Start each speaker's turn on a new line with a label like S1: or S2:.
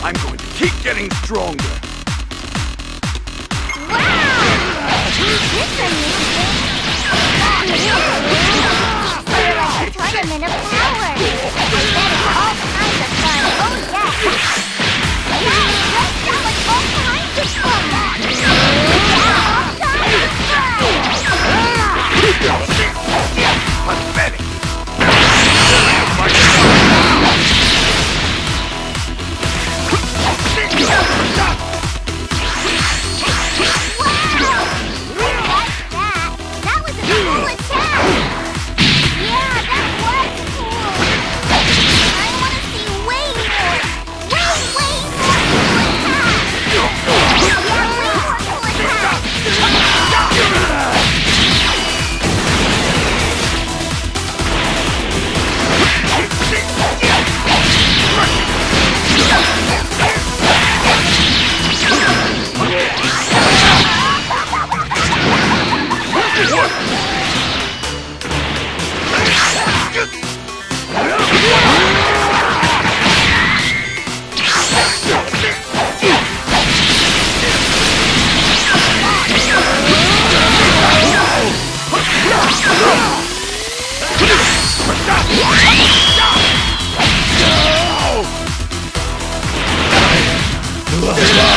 S1: I'm going to keep getting stronger.
S2: Wow! This amazing! Tournament of Power!
S1: Look